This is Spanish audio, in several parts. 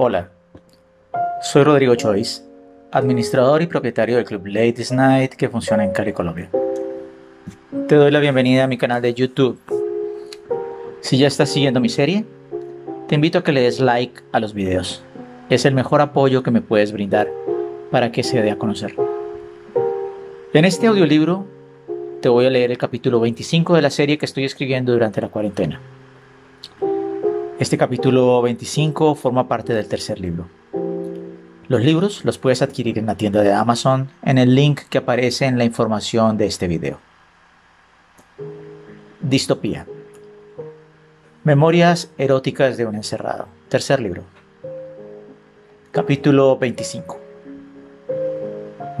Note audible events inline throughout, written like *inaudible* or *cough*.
Hola, soy Rodrigo Choice, administrador y propietario del club Ladies Night que funciona en Cali, Colombia. Te doy la bienvenida a mi canal de YouTube. Si ya estás siguiendo mi serie, te invito a que le des like a los videos. Es el mejor apoyo que me puedes brindar para que se dé a conocer. En este audiolibro te voy a leer el capítulo 25 de la serie que estoy escribiendo durante la cuarentena. Este capítulo 25 forma parte del tercer libro. Los libros los puedes adquirir en la tienda de Amazon en el link que aparece en la información de este video. Distopía. Memorias eróticas de un encerrado. Tercer libro. Capítulo 25.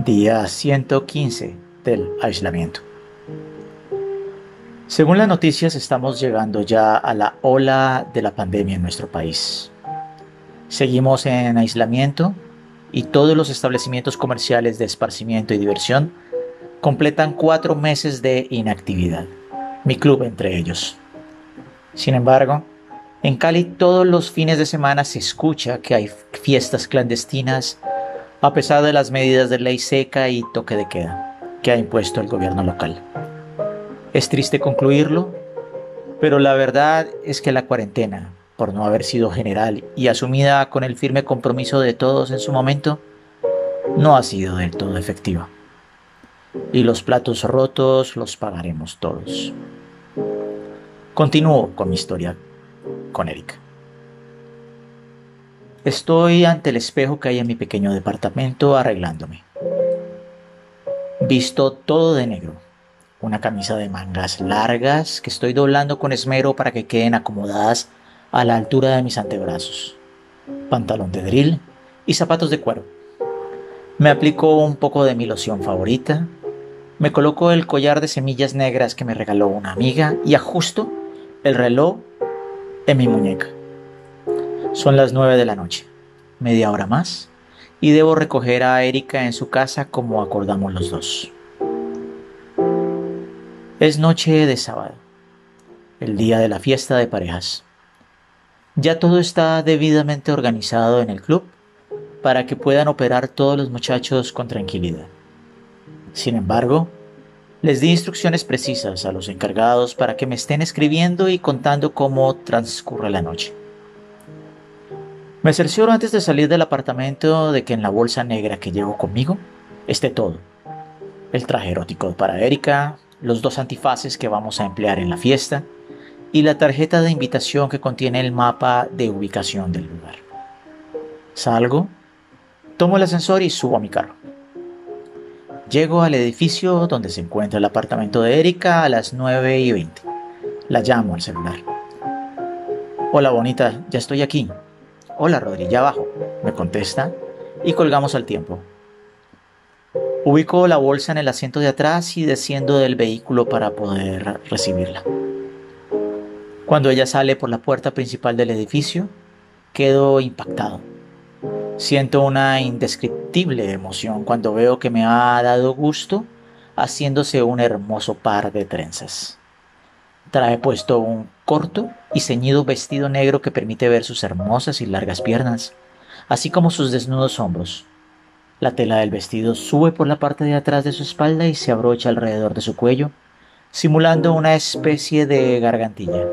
Día 115 del aislamiento. Según las noticias, estamos llegando ya a la ola de la pandemia en nuestro país. Seguimos en aislamiento y todos los establecimientos comerciales de esparcimiento y diversión completan cuatro meses de inactividad, mi club entre ellos. Sin embargo, en Cali todos los fines de semana se escucha que hay fiestas clandestinas a pesar de las medidas de ley seca y toque de queda que ha impuesto el gobierno local. Es triste concluirlo, pero la verdad es que la cuarentena, por no haber sido general y asumida con el firme compromiso de todos en su momento, no ha sido del todo efectiva. Y los platos rotos los pagaremos todos. Continúo con mi historia con Erika. Estoy ante el espejo que hay en mi pequeño departamento arreglándome. Visto todo de negro una camisa de mangas largas que estoy doblando con esmero para que queden acomodadas a la altura de mis antebrazos, pantalón de drill y zapatos de cuero. Me aplico un poco de mi loción favorita, me coloco el collar de semillas negras que me regaló una amiga y ajusto el reloj en mi muñeca. Son las nueve de la noche, media hora más, y debo recoger a Erika en su casa como acordamos los dos. Es noche de sábado, el día de la fiesta de parejas. Ya todo está debidamente organizado en el club para que puedan operar todos los muchachos con tranquilidad. Sin embargo, les di instrucciones precisas a los encargados para que me estén escribiendo y contando cómo transcurre la noche. Me cercioro antes de salir del apartamento de que en la bolsa negra que llevo conmigo esté todo. El traje erótico para Erika, los dos antifaces que vamos a emplear en la fiesta y la tarjeta de invitación que contiene el mapa de ubicación del lugar. Salgo, tomo el ascensor y subo a mi carro. Llego al edificio donde se encuentra el apartamento de Erika a las 9 y 20. La llamo al celular. Hola bonita, ya estoy aquí. Hola Rodri, abajo, me contesta y colgamos al tiempo. Ubico la bolsa en el asiento de atrás y desciendo del vehículo para poder recibirla. Cuando ella sale por la puerta principal del edificio, quedo impactado. Siento una indescriptible emoción cuando veo que me ha dado gusto haciéndose un hermoso par de trenzas. Trae puesto un corto y ceñido vestido negro que permite ver sus hermosas y largas piernas, así como sus desnudos hombros, la tela del vestido sube por la parte de atrás de su espalda y se abrocha alrededor de su cuello, simulando una especie de gargantilla.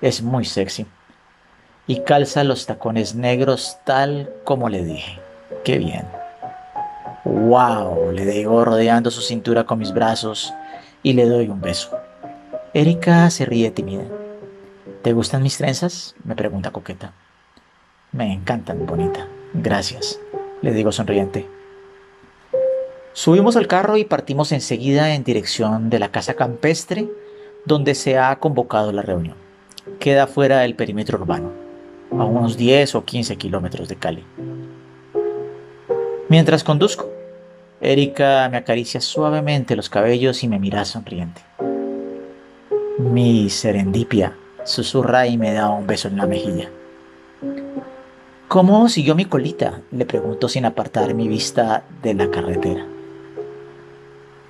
Es muy sexy. Y calza los tacones negros tal como le dije. ¡Qué bien! ¡Wow! Le digo rodeando su cintura con mis brazos y le doy un beso. Erika se ríe tímida. ¿Te gustan mis trenzas? me pregunta coqueta. Me encantan, bonita. Gracias, le digo sonriente. Subimos al carro y partimos enseguida en dirección de la casa campestre donde se ha convocado la reunión. Queda fuera del perímetro urbano, a unos 10 o 15 kilómetros de Cali. Mientras conduzco, Erika me acaricia suavemente los cabellos y me mira sonriente. Mi serendipia, susurra y me da un beso en la mejilla. ¿Cómo siguió mi colita? Le pregunto sin apartar mi vista de la carretera.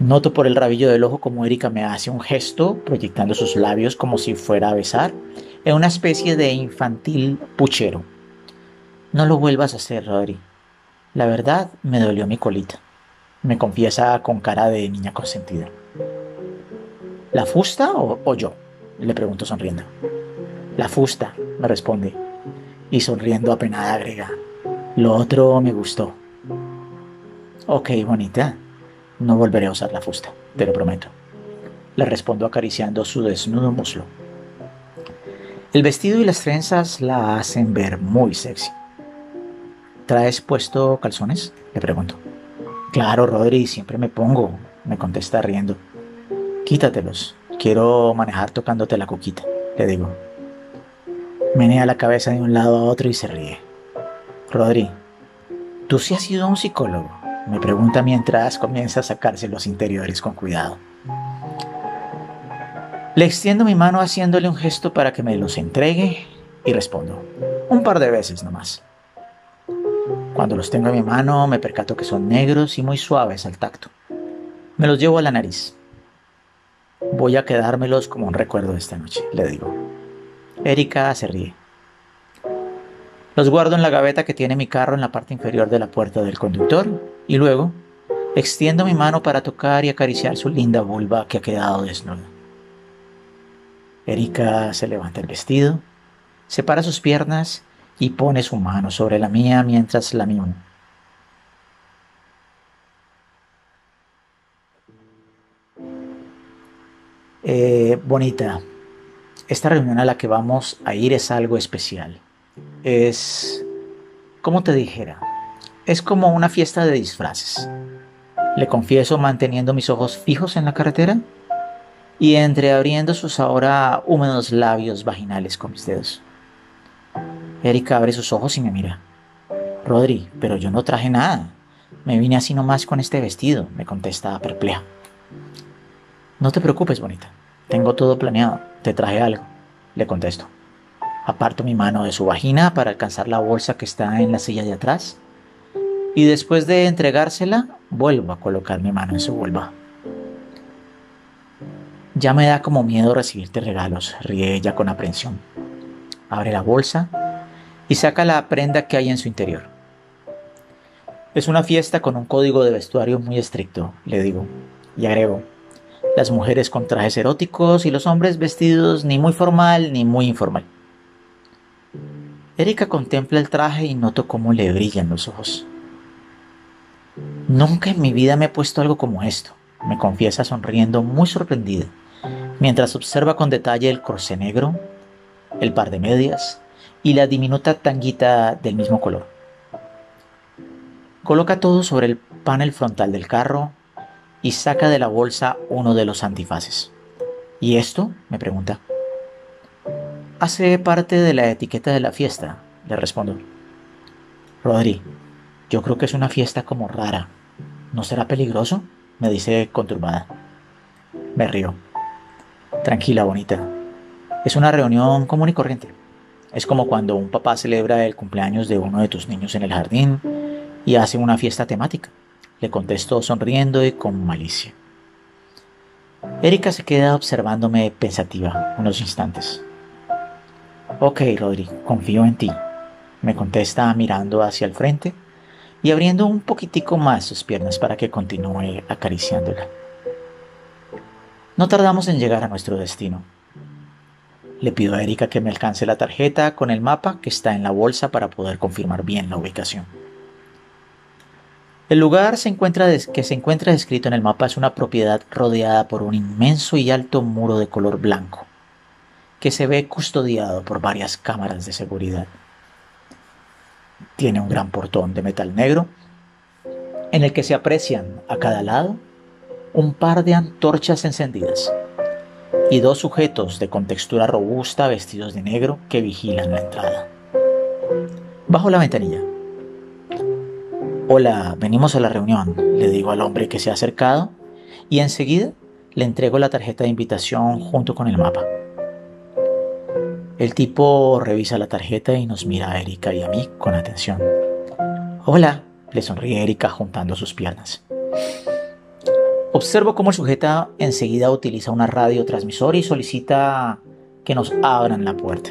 Noto por el rabillo del ojo como Erika me hace un gesto, proyectando sus labios como si fuera a besar, en una especie de infantil puchero. No lo vuelvas a hacer, Rodri. La verdad, me dolió mi colita. Me confiesa con cara de niña consentida. ¿La fusta o, yo? Le pregunto sonriendo. La fusta, me responde. Y sonriendo apenada agrega. Lo otro me gustó. Ok, bonita. No volveré a usar la fusta, te lo prometo. Le respondo acariciando su desnudo muslo. El vestido y las trenzas la hacen ver muy sexy. ¿Traes puesto calzones? Le pregunto. Claro, Rodri, siempre me pongo, me contesta riendo. Quítatelos, quiero manejar tocándote la coquita, le digo. Menea la cabeza de un lado a otro y se ríe. Rodri, ¿tú sí has sido un psicólogo? Me pregunta mientras comienza a sacarse los interiores con cuidado. Le extiendo mi mano haciéndole un gesto para que me los entregue y respondo. Un par de veces nomás. Cuando los tengo en mi mano me percato que son negros y muy suaves al tacto. Me los llevo a la nariz. Voy a quedármelos como un recuerdo de esta noche, le digo. Erika se ríe. Los guardo en la gaveta que tiene mi carro en la parte inferior de la puerta del conductor y luego extiendo mi mano para tocar y acariciar su linda vulva que ha quedado desnuda. Erika se levanta el vestido, separa sus piernas y pone su mano sobre la mía mientras la mimo. Eh, bonita, esta reunión a la que vamos a ir es algo especial. Es, como te dijera, es como una fiesta de disfraces. Le confieso manteniendo mis ojos fijos en la carretera y entreabriendo sus ahora húmedos labios vaginales con mis dedos. Erika abre sus ojos y me mira. Rodri, pero yo no traje nada. Me vine así nomás con este vestido, me contesta perpleja. No te preocupes, bonita. Tengo todo planeado. Te traje algo, le contesto. Aparto mi mano de su vagina para alcanzar la bolsa que está en la silla de atrás y después de entregársela, vuelvo a colocar mi mano en su vulva. Ya me da como miedo recibirte regalos, ríe ella con aprensión. Abre la bolsa y saca la prenda que hay en su interior. Es una fiesta con un código de vestuario muy estricto, le digo, y agrego, las mujeres con trajes eróticos y los hombres vestidos ni muy formal ni muy informal. Erika contempla el traje y noto cómo le brillan los ojos. Nunca en mi vida me he puesto algo como esto, me confiesa sonriendo muy sorprendida, mientras observa con detalle el corsé negro, el par de medias, y la diminuta tanguita del mismo color. Coloca todo sobre el panel frontal del carro y saca de la bolsa uno de los antifaces. ¿Y esto? me pregunta. Hace parte de la etiqueta de la fiesta, le respondo. Rodri, yo creo que es una fiesta como rara. ¿No será peligroso? me dice conturbada. Me río. Tranquila, bonita. Es una reunión común y corriente. Es como cuando un papá celebra el cumpleaños de uno de tus niños en el jardín y hace una fiesta temática. Le contesto sonriendo y con malicia. Erika se queda observándome pensativa unos instantes. Ok, Rodri, confío en ti, me contesta mirando hacia el frente y abriendo un poquitico más sus piernas para que continúe acariciándola. No tardamos en llegar a nuestro destino. Le pido a Erika que me alcance la tarjeta con el mapa que está en la bolsa para poder confirmar bien la ubicación. El lugar que se encuentra descrito en el mapa es una propiedad rodeada por un inmenso y alto muro de color blanco, que se ve custodiado por varias cámaras de seguridad. Tiene un gran portón de metal negro, en el que se aprecian a cada lado un par de antorchas encendidas y dos sujetos de contextura robusta vestidos de negro que vigilan la entrada. Bajo la ventanilla. Hola, venimos a la reunión, le digo al hombre que se ha acercado y enseguida le entrego la tarjeta de invitación junto con el mapa. El tipo revisa la tarjeta y nos mira a Erika y a mí con atención. Hola, le sonríe Erika juntando sus piernas. Observo cómo el sujeto enseguida utiliza una radiotransmisor y solicita que nos abran la puerta.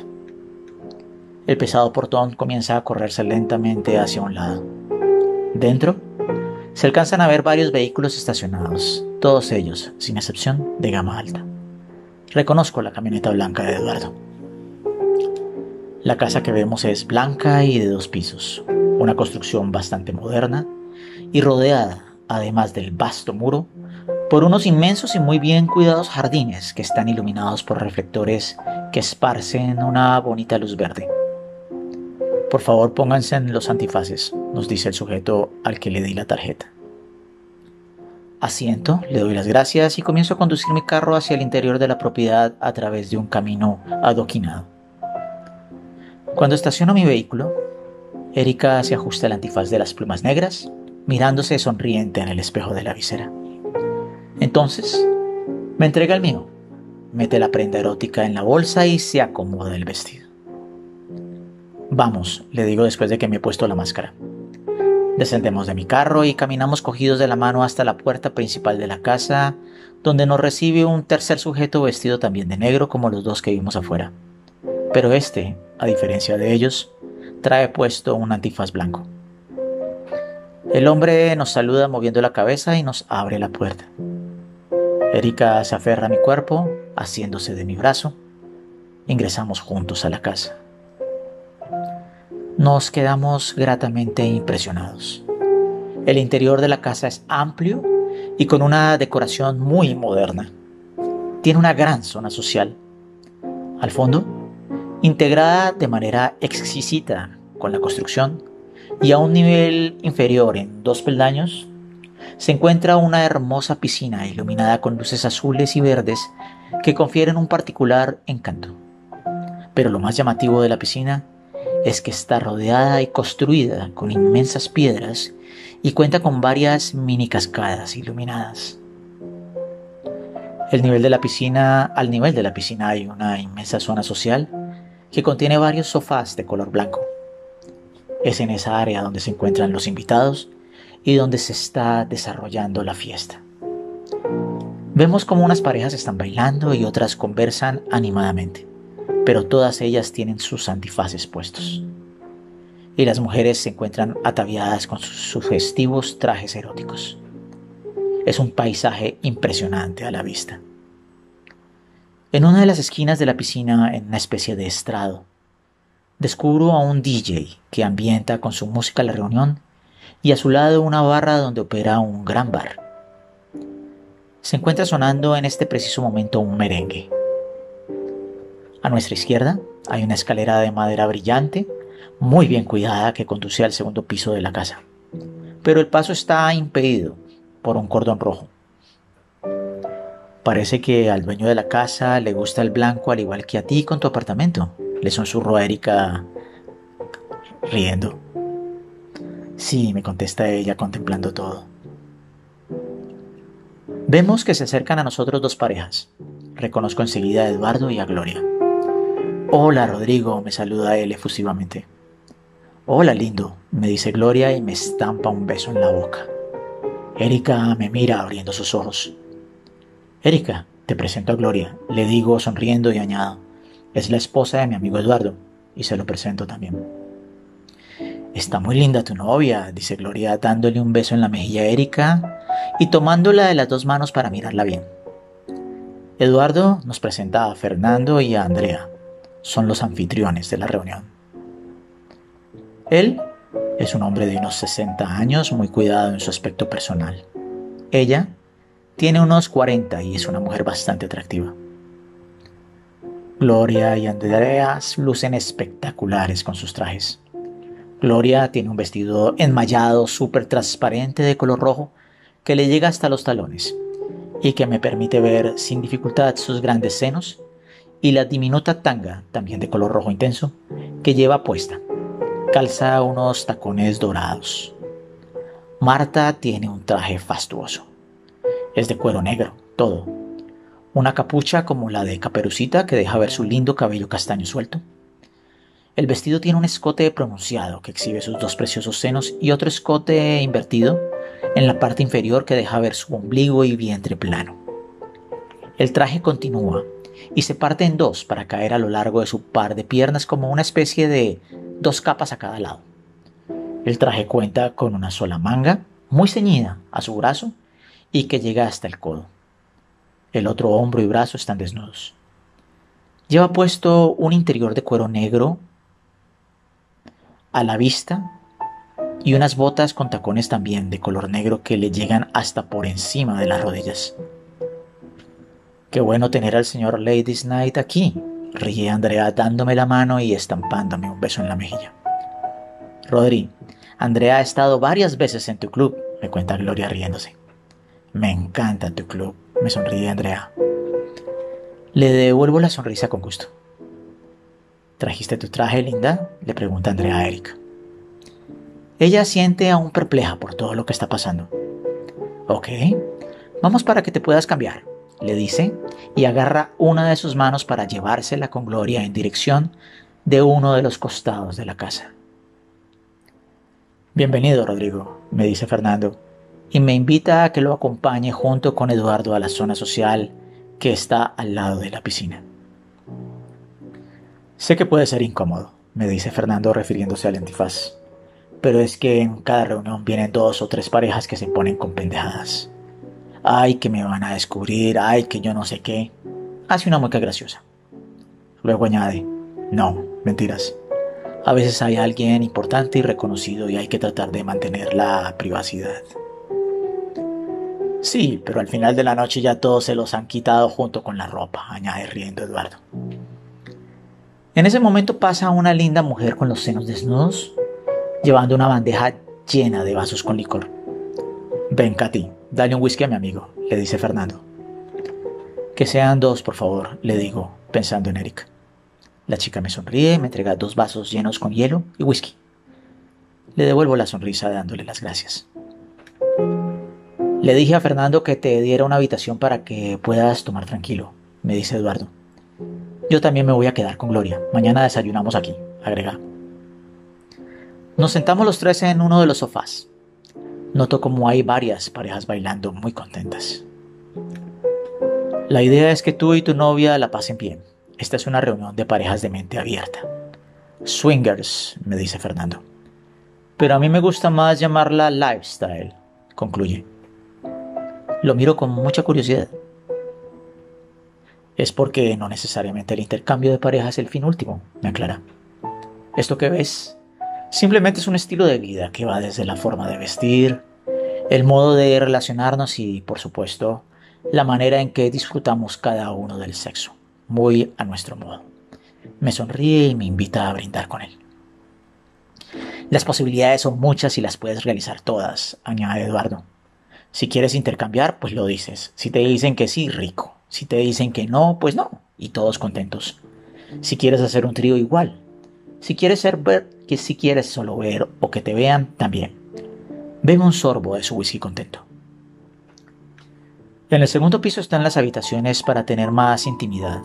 El pesado portón comienza a correrse lentamente hacia un lado. Dentro, se alcanzan a ver varios vehículos estacionados, todos ellos, sin excepción, de gama alta. Reconozco la camioneta blanca de Eduardo. La casa que vemos es blanca y de dos pisos, una construcción bastante moderna y rodeada, además del vasto muro, por unos inmensos y muy bien cuidados jardines que están iluminados por reflectores que esparcen una bonita luz verde. Por favor, pónganse en los antifaces, nos dice el sujeto al que le di la tarjeta. Asiento, le doy las gracias y comienzo a conducir mi carro hacia el interior de la propiedad a través de un camino adoquinado. Cuando estaciono mi vehículo, Erika se ajusta el antifaz de las plumas negras, mirándose sonriente en el espejo de la visera. Entonces, me entrega el mío, mete la prenda erótica en la bolsa y se acomoda el vestido. Vamos, le digo después de que me he puesto la máscara. Descendemos de mi carro y caminamos cogidos de la mano hasta la puerta principal de la casa, donde nos recibe un tercer sujeto vestido también de negro como los dos que vimos afuera. Pero este, a diferencia de ellos, trae puesto un antifaz blanco. El hombre nos saluda moviendo la cabeza y nos abre la puerta. Erika se aferra a mi cuerpo, haciéndose de mi brazo. Ingresamos juntos a la casa nos quedamos gratamente impresionados. El interior de la casa es amplio y con una decoración muy moderna. Tiene una gran zona social. Al fondo, integrada de manera exquisita con la construcción y a un nivel inferior en dos peldaños, se encuentra una hermosa piscina iluminada con luces azules y verdes que confieren un particular encanto. Pero lo más llamativo de la piscina es que está rodeada y construida con inmensas piedras y cuenta con varias mini cascadas iluminadas. El nivel de la piscina, al nivel de la piscina hay una inmensa zona social que contiene varios sofás de color blanco. Es en esa área donde se encuentran los invitados y donde se está desarrollando la fiesta. Vemos como unas parejas están bailando y otras conversan animadamente pero todas ellas tienen sus antifaces puestos. Y las mujeres se encuentran ataviadas con sus sugestivos trajes eróticos. Es un paisaje impresionante a la vista. En una de las esquinas de la piscina, en una especie de estrado, descubro a un DJ que ambienta con su música la reunión y a su lado una barra donde opera un gran bar. Se encuentra sonando en este preciso momento un merengue. A nuestra izquierda hay una escalera de madera brillante, muy bien cuidada, que conduce al segundo piso de la casa. Pero el paso está impedido por un cordón rojo. Parece que al dueño de la casa le gusta el blanco al igual que a ti con tu apartamento, le susurró a Erika riendo. Sí, me contesta ella contemplando todo. Vemos que se acercan a nosotros dos parejas. Reconozco enseguida a Eduardo y a Gloria. Hola, Rodrigo, me saluda él efusivamente. Hola, lindo, me dice Gloria y me estampa un beso en la boca. Erika me mira abriendo sus ojos. Erika, te presento a Gloria, le digo sonriendo y añado. Es la esposa de mi amigo Eduardo, y se lo presento también. Está muy linda tu novia, dice Gloria dándole un beso en la mejilla a Erika y tomándola de las dos manos para mirarla bien. Eduardo nos presenta a Fernando y a Andrea son los anfitriones de la reunión. Él es un hombre de unos 60 años, muy cuidado en su aspecto personal. Ella tiene unos 40 y es una mujer bastante atractiva. Gloria y Andreas lucen espectaculares con sus trajes. Gloria tiene un vestido enmayado súper transparente de color rojo que le llega hasta los talones y que me permite ver sin dificultad sus grandes senos y la diminuta tanga, también de color rojo intenso, que lleva puesta. Calza unos tacones dorados. Marta tiene un traje fastuoso. Es de cuero negro, todo. Una capucha como la de Caperucita que deja ver su lindo cabello castaño suelto. El vestido tiene un escote pronunciado que exhibe sus dos preciosos senos y otro escote invertido en la parte inferior que deja ver su ombligo y vientre plano. El traje continúa y se parte en dos para caer a lo largo de su par de piernas como una especie de dos capas a cada lado. El traje cuenta con una sola manga, muy ceñida a su brazo y que llega hasta el codo. El otro hombro y brazo están desnudos. Lleva puesto un interior de cuero negro a la vista y unas botas con tacones también de color negro que le llegan hasta por encima de las rodillas. Qué bueno tener al señor Ladies Night aquí, ríe Andrea dándome la mano y estampándome un beso en la mejilla. Rodri, Andrea ha estado varias veces en tu club, me cuenta Gloria riéndose. Me encanta tu club, me sonríe Andrea. Le devuelvo la sonrisa con gusto. ¿Trajiste tu traje, linda? le pregunta Andrea a Erika. Ella siente aún perpleja por todo lo que está pasando. Ok, vamos para que te puedas cambiar, le dice, y agarra una de sus manos para llevársela con gloria en dirección de uno de los costados de la casa. Bienvenido, Rodrigo, me dice Fernando, y me invita a que lo acompañe junto con Eduardo a la zona social que está al lado de la piscina. Sé que puede ser incómodo, me dice Fernando refiriéndose al antifaz pero es que en cada reunión vienen dos o tres parejas que se ponen con pendejadas. Ay, que me van a descubrir, ay, que yo no sé qué. Hace una mueca graciosa. Luego añade, no, mentiras. A veces hay alguien importante y reconocido y hay que tratar de mantener la privacidad. Sí, pero al final de la noche ya todos se los han quitado junto con la ropa, añade riendo Eduardo. En ese momento pasa una linda mujer con los senos desnudos llevando una bandeja llena de vasos con licor. Ven, Katy, dale un whisky a mi amigo, le dice Fernando. Que sean dos, por favor, le digo, pensando en Erika. La chica me sonríe me entrega dos vasos llenos con hielo y whisky. Le devuelvo la sonrisa dándole las gracias. Le dije a Fernando que te diera una habitación para que puedas tomar tranquilo, me dice Eduardo. Yo también me voy a quedar con Gloria. Mañana desayunamos aquí, agrega. Nos sentamos los tres en uno de los sofás. Noto como hay varias parejas bailando muy contentas. La idea es que tú y tu novia la pasen bien. Esta es una reunión de parejas de mente abierta. Swingers, me dice Fernando. Pero a mí me gusta más llamarla lifestyle, concluye. Lo miro con mucha curiosidad. Es porque no necesariamente el intercambio de parejas es el fin último, me aclara. Esto que ves Simplemente es un estilo de vida que va desde la forma de vestir, el modo de relacionarnos y, por supuesto, la manera en que disfrutamos cada uno del sexo, muy a nuestro modo. Me sonríe y me invita a brindar con él. Las posibilidades son muchas y las puedes realizar todas, añade Eduardo. Si quieres intercambiar, pues lo dices. Si te dicen que sí, rico. Si te dicen que no, pues no. Y todos contentos. Si quieres hacer un trío igual. Si quieres ser ver que si quieres solo ver o que te vean, también. Bebe un sorbo de su whisky contento. En el segundo piso están las habitaciones para tener más intimidad,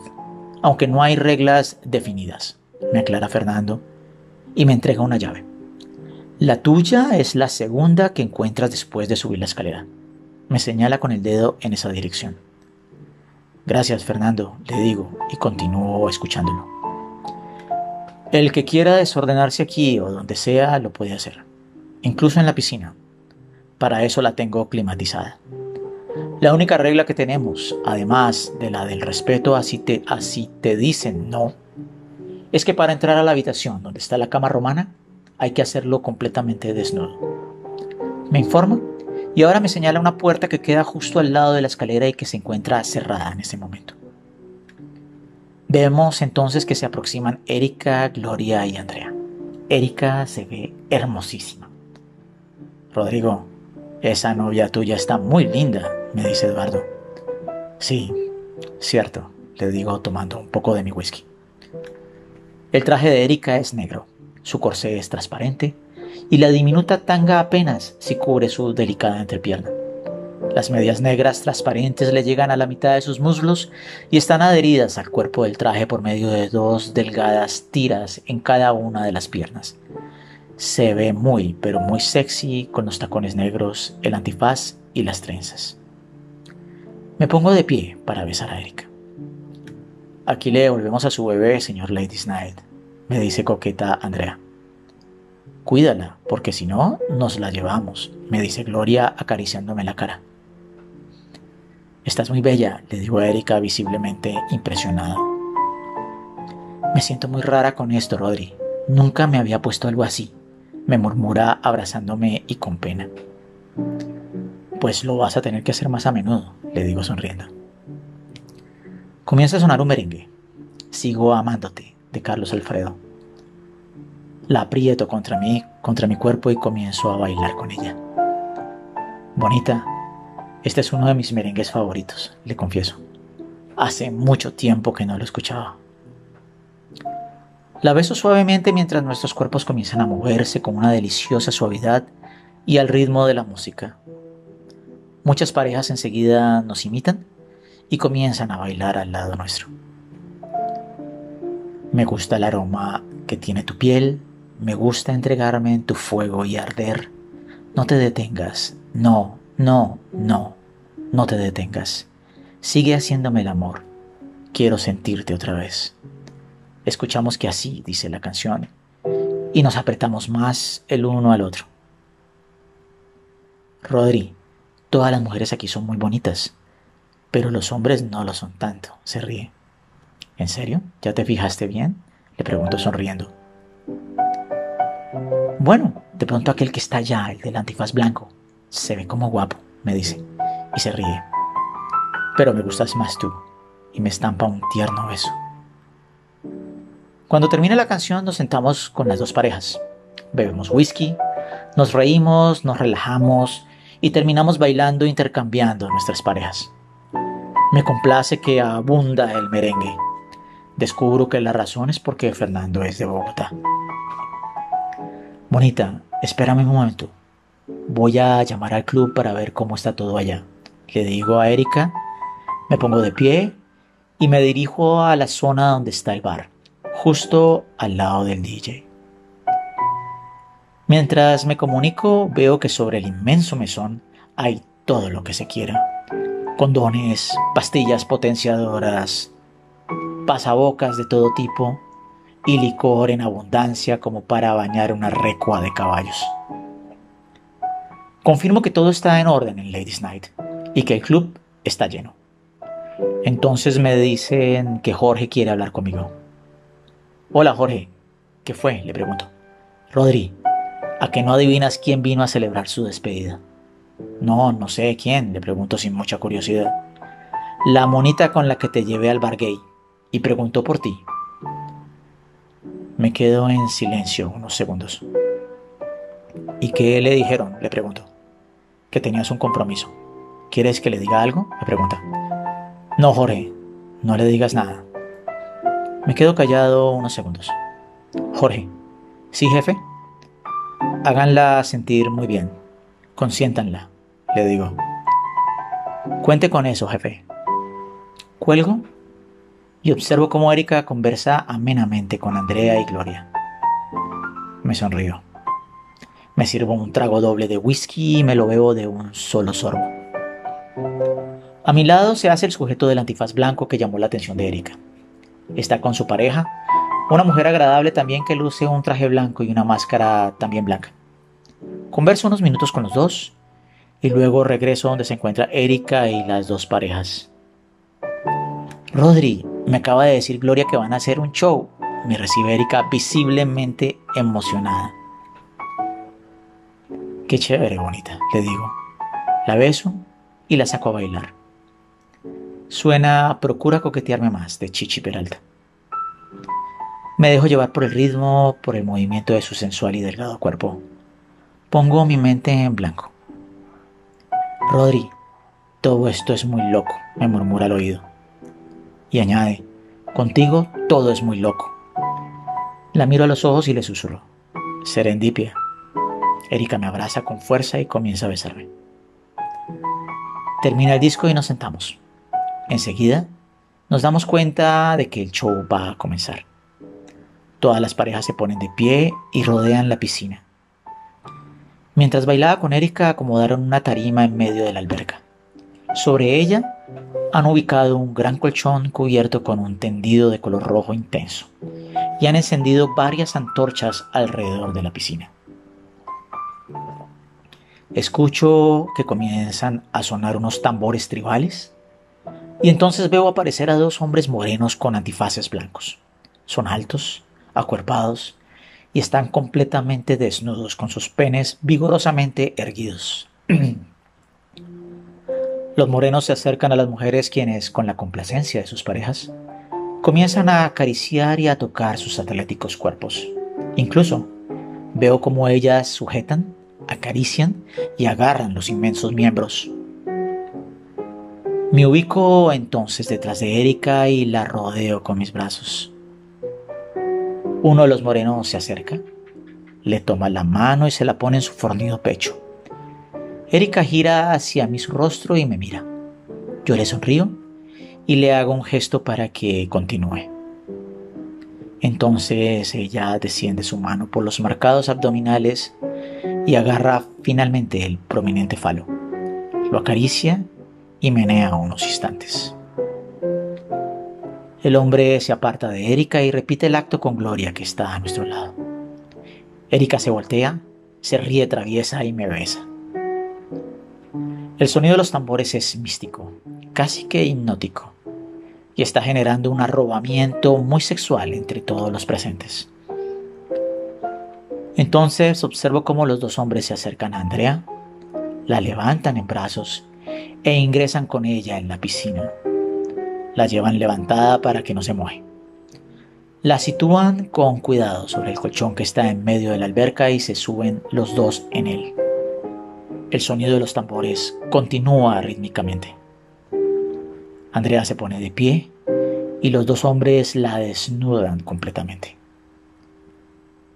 aunque no hay reglas definidas, me aclara Fernando y me entrega una llave. La tuya es la segunda que encuentras después de subir la escalera. Me señala con el dedo en esa dirección. Gracias, Fernando, le digo y continúo escuchándolo. El que quiera desordenarse aquí o donde sea lo puede hacer, incluso en la piscina. Para eso la tengo climatizada. La única regla que tenemos, además de la del respeto así te, así te dicen no, es que para entrar a la habitación donde está la cama romana hay que hacerlo completamente desnudo. Me informa y ahora me señala una puerta que queda justo al lado de la escalera y que se encuentra cerrada en ese momento. Vemos entonces que se aproximan Erika, Gloria y Andrea. Erika se ve hermosísima. Rodrigo, esa novia tuya está muy linda, me dice Eduardo. Sí, cierto, le digo tomando un poco de mi whisky. El traje de Erika es negro, su corsé es transparente y la diminuta tanga apenas si cubre su delicada entrepierna. Las medias negras transparentes le llegan a la mitad de sus muslos y están adheridas al cuerpo del traje por medio de dos delgadas tiras en cada una de las piernas. Se ve muy, pero muy sexy con los tacones negros, el antifaz y las trenzas. Me pongo de pie para besar a Erika. Aquí le devolvemos a su bebé, señor Lady Night, me dice coqueta Andrea. Cuídala, porque si no, nos la llevamos, me dice Gloria acariciándome la cara. Estás muy bella, le digo a Erika visiblemente impresionada. Me siento muy rara con esto, Rodri. Nunca me había puesto algo así, me murmura abrazándome y con pena. Pues lo vas a tener que hacer más a menudo, le digo sonriendo. Comienza a sonar un merengue. Sigo amándote, de Carlos Alfredo. La aprieto contra mí, contra mi cuerpo y comienzo a bailar con ella. Bonita, este es uno de mis merengues favoritos, le confieso. Hace mucho tiempo que no lo escuchaba. La beso suavemente mientras nuestros cuerpos comienzan a moverse con una deliciosa suavidad y al ritmo de la música. Muchas parejas enseguida nos imitan y comienzan a bailar al lado nuestro. Me gusta el aroma que tiene tu piel, me gusta entregarme en tu fuego y arder. No te detengas, no, no, no, no te detengas. Sigue haciéndome el amor. Quiero sentirte otra vez. Escuchamos que así dice la canción y nos apretamos más el uno al otro. Rodri, todas las mujeres aquí son muy bonitas, pero los hombres no lo son tanto, se ríe. ¿En serio? ¿Ya te fijaste bien? Le pregunto sonriendo. Bueno, de pronto aquel que está allá, el del antifaz blanco, se ve como guapo, me dice, y se ríe. Pero me gustas más tú, y me estampa un tierno beso. Cuando termina la canción nos sentamos con las dos parejas. Bebemos whisky, nos reímos, nos relajamos y terminamos bailando intercambiando nuestras parejas. Me complace que abunda el merengue. Descubro que la razón es porque Fernando es de Bogotá. Bonita, espérame un momento. Voy a llamar al club para ver cómo está todo allá. Le digo a Erika, me pongo de pie y me dirijo a la zona donde está el bar, justo al lado del DJ. Mientras me comunico, veo que sobre el inmenso mesón hay todo lo que se quiera. Condones, pastillas potenciadoras, pasabocas de todo tipo y licor en abundancia como para bañar una recua de caballos. Confirmo que todo está en orden en Ladies Night y que el club está lleno. Entonces me dicen que Jorge quiere hablar conmigo. Hola Jorge, ¿qué fue? Le pregunto. Rodri, ¿A que no adivinas quién vino a celebrar su despedida? No, no sé quién, le pregunto sin mucha curiosidad. La monita con la que te llevé al bar gay y preguntó por ti. Me quedo en silencio unos segundos. ¿Y qué le dijeron? Le pregunto. Que tenías un compromiso. ¿Quieres que le diga algo? Me pregunta. No, Jorge, no le digas nada. Me quedo callado unos segundos. Jorge, ¿sí, jefe? Háganla sentir muy bien. Consiéntanla, le digo. Cuente con eso, jefe. Cuelgo y observo cómo Erika conversa amenamente con Andrea y Gloria. Me sonrío. Me sirvo un trago doble de whisky y me lo bebo de un solo sorbo. A mi lado se hace el sujeto del antifaz blanco que llamó la atención de Erika. Está con su pareja una mujer agradable también que luce un traje blanco y una máscara también blanca. Converso unos minutos con los dos y luego regreso donde se encuentra Erika y las dos parejas. Rodri, me acaba de decir Gloria que van a hacer un show. Me recibe Erika visiblemente emocionada. Qué chévere, bonita, le digo. La beso y la saco a bailar. Suena Procura coquetearme más de Chichi Peralta. Me dejo llevar por el ritmo, por el movimiento de su sensual y delgado cuerpo. Pongo mi mente en blanco. Rodri, todo esto es muy loco, me murmura al oído. Y añade, contigo todo es muy loco. La miro a los ojos y le susurro. Serendipia. Erika me abraza con fuerza y comienza a besarme. Termina el disco y nos sentamos. Enseguida nos damos cuenta de que el show va a comenzar. Todas las parejas se ponen de pie y rodean la piscina. Mientras bailaba con Erika acomodaron una tarima en medio de la alberca. Sobre ella Han ubicado un gran colchón cubierto con un tendido de color rojo intenso y han encendido varias antorchas alrededor de la piscina. Escucho que comienzan a sonar unos tambores tribales y entonces veo aparecer a dos hombres morenos con antifaces blancos. Son altos, acuerpados y están completamente desnudos con sus penes vigorosamente erguidos. *clears throat* Los morenos se acercan a las mujeres quienes, con la complacencia de sus parejas, comienzan a acariciar y a tocar sus atléticos cuerpos. Incluso veo cómo ellas sujetan, acarician y agarran los inmensos miembros. Me ubico entonces detrás de Erika y la rodeo con mis brazos. Uno de los morenos se acerca, le toma la mano y se la pone en su fornido pecho. Erika gira hacia su rostro y me mira. Yo le sonrío y le hago un gesto para que continúe. Entonces ella desciende su mano por los marcados abdominales y agarra finalmente el prominente falo. Lo acaricia y menea unos instantes. El hombre se aparta de Erika y repite el acto con Gloria que está a nuestro lado. Erika se voltea, se ríe traviesa y me besa. El sonido de los tambores es místico, casi que hipnótico, y está generando un arrobamiento muy sexual entre todos los presentes. Entonces observo cómo los dos hombres se acercan a Andrea, la levantan en brazos e ingresan con ella en la piscina. La llevan levantada para que no se moje. La sitúan con cuidado sobre el colchón que está en medio de la alberca y se suben los dos en él. El sonido de los tambores continúa rítmicamente. Andrea se pone de pie y los dos hombres la desnudan completamente.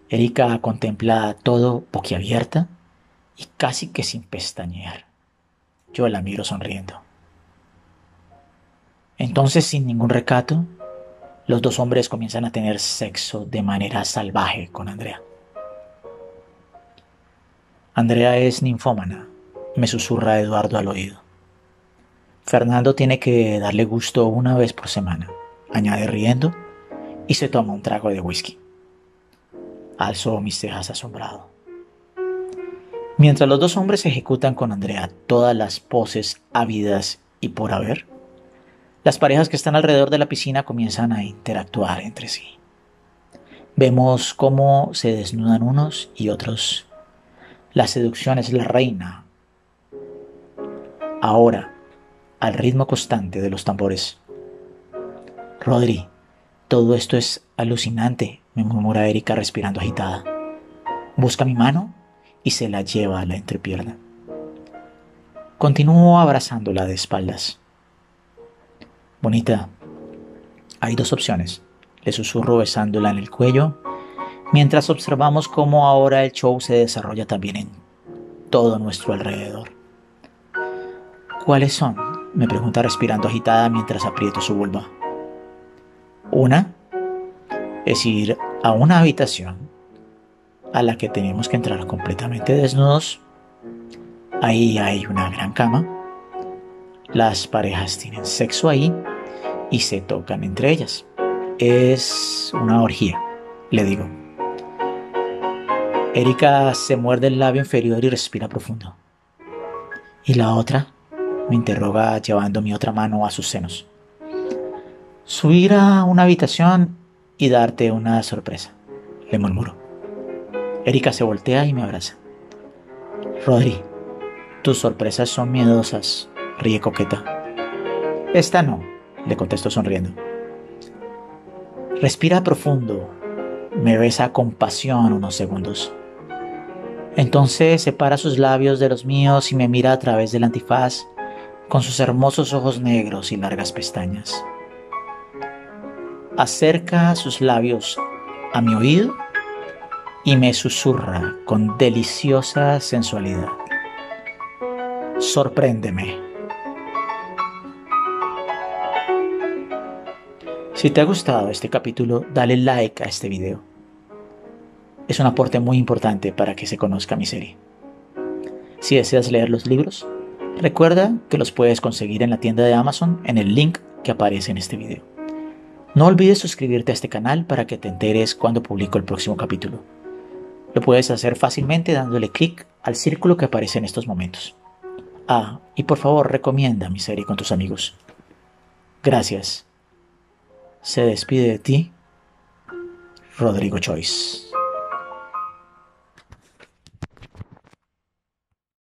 Erika contempla todo boquiabierta y casi que sin pestañear. Yo la miro sonriendo. Entonces, sin ningún recato, los dos hombres comienzan a tener sexo de manera salvaje con Andrea. Andrea es ninfómana, me susurra Eduardo al oído. Fernando tiene que darle gusto una vez por semana, añade riendo, y se toma un trago de whisky. Alzo mis cejas asombrado. Mientras los dos hombres ejecutan con Andrea todas las poses ávidas y por haber, las parejas que están alrededor de la piscina comienzan a interactuar entre sí. Vemos cómo se desnudan unos y otros. La seducción es la reina. Ahora, al ritmo constante de los tambores. Rodri, todo esto es alucinante, me murmura Erika respirando agitada. Busca mi mano y se la lleva a la entrepierna. Continúo abrazándola de espaldas. Bonita, hay dos opciones. Le susurro besándola en el cuello, mientras observamos cómo ahora el show se desarrolla también en todo nuestro alrededor. ¿Cuáles son? me pregunta respirando agitada mientras aprieto su vulva. Una es ir a una habitación a la que tenemos que entrar completamente desnudos. Ahí hay una gran cama las parejas tienen sexo ahí y se tocan entre ellas. Es una orgía, le digo. Erika se muerde el labio inferior y respira profundo. ¿Y la otra? Me interroga llevando mi otra mano a sus senos. Subir a una habitación y darte una sorpresa, le murmuro. Erika se voltea y me abraza. Rodri, tus sorpresas son miedosas, ríe coqueta. Esta no, le contesto sonriendo. Respira profundo, me besa con pasión unos segundos. Entonces separa sus labios de los míos y me mira a través del antifaz con sus hermosos ojos negros y largas pestañas. Acerca sus labios a mi oído y me susurra con deliciosa sensualidad. Sorpréndeme. Si te ha gustado este capítulo, dale like a este video. Es un aporte muy importante para que se conozca mi serie. Si deseas leer los libros, Recuerda que los puedes conseguir en la tienda de Amazon en el link que aparece en este video. No olvides suscribirte a este canal para que te enteres cuando publico el próximo capítulo. Lo puedes hacer fácilmente dándole clic al círculo que aparece en estos momentos. Ah, y por favor recomienda mi serie con tus amigos. Gracias. Se despide de ti, Rodrigo Choice.